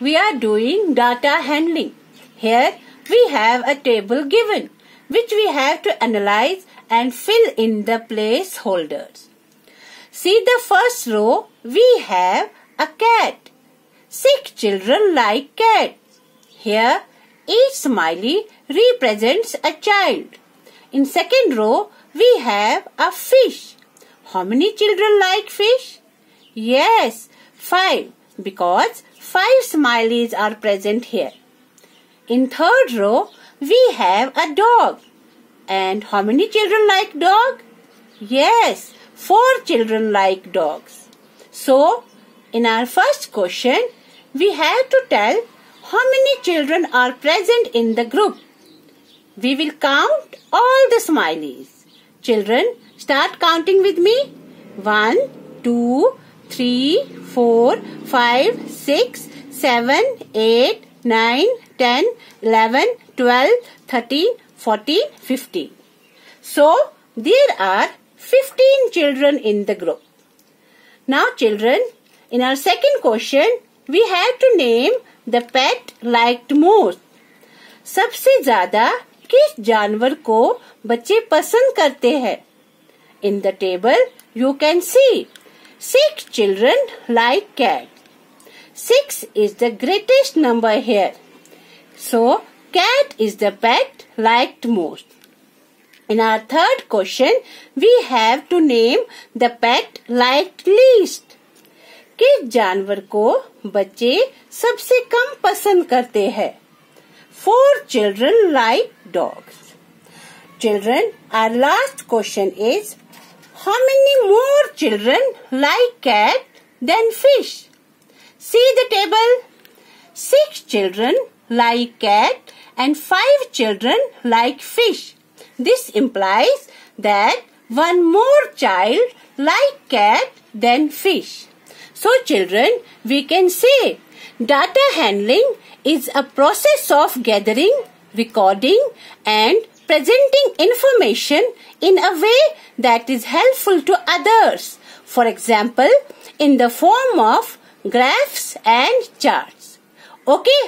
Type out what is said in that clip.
we are doing data handling. Here we have a table given which we have to analyze and fill in the placeholders. See the first row we have a cat. Six children like cats. Here each smiley represents a child. In second row we have a fish. How many children like fish? Yes, five because five smileys are present here. In third row we have a dog. And how many children like dog? Yes, four children like dogs. So, in our first question, we have to tell how many children are present in the group. We will count all the smileys. Children, start counting with me. One, two, three, four five six seven eight nine ten eleven twelve thirteen fourteen fifteen so there are fifteen children in the group now children in our second question we have to name the pet liked most सबसे ज़्यादा किस जानवर को बच्चे पसंद करते हैं? In the table you can see six children like cat six is the greatest number here so cat is the pet liked most In our third question, we have to name the pet liked least. किस जानवर को बच्चे सबसे कम पसंद करते हैं? Four children like dogs children our last question is how many children like cat than fish. See the table. Six children like cat and five children like fish. This implies that one more child like cat than fish. So children, we can say data handling is a process of gathering, recording and presenting information in a way that is helpful to others. For example, in the form of graphs and charts. Okay,